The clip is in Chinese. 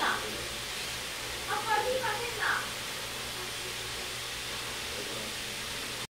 大。